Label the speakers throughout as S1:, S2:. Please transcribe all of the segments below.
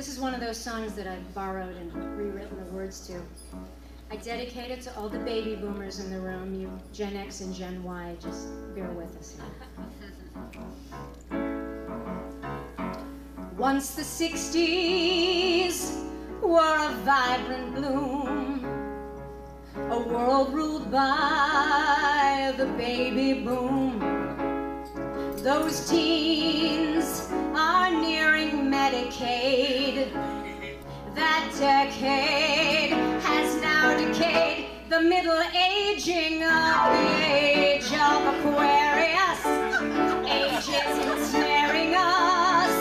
S1: This is one of those songs that I've borrowed and rewritten the words to. I dedicate it to all the baby boomers in the room, you Gen X and Gen Y. Just bear with us here. Once the 60s were a vibrant bloom, a world ruled by the baby boom. Those teens nearing That decade has now decayed the middle aging of the age of Aquarius. Age is ensnaring us,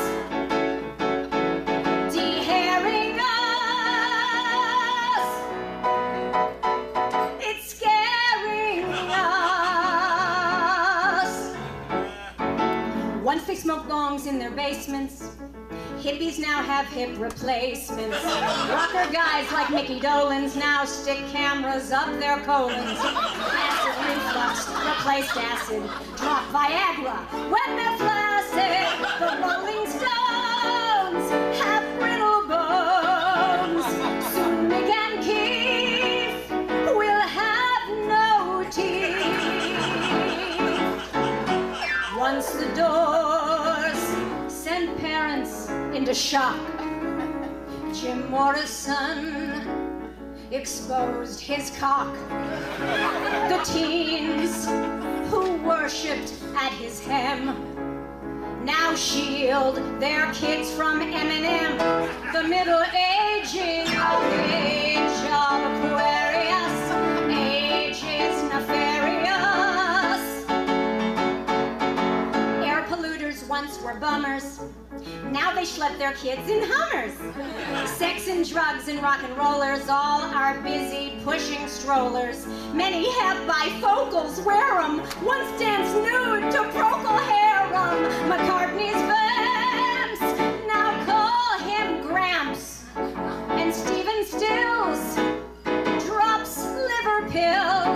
S1: dehairing us. It's scaring us. Once they smoked longs in their basements, hippies now have hip replacements. Rocker guys like Mickey Dolenz now stick cameras up their colons. Acid reflux replaced acid. Drop Viagra when they're flaccid. The Rolling Stones have brittle bones. Soon Mick and Keith will have no teeth. Once the parents into shock, Jim Morrison exposed his cock. The teens who worshipped at his hem now shield their kids from Eminem. The middle aging of age of Aquarius. Age is nefarious. Air polluters once were bummers. Now they schlep their kids in Hummers. Sex and drugs and rock and rollers all are busy pushing strollers. Many have bifocals, wear 'em. Once dance nude to Procol Harum. McCartney's vamps now call him Gramps. And Stephen Stills drops liver pills.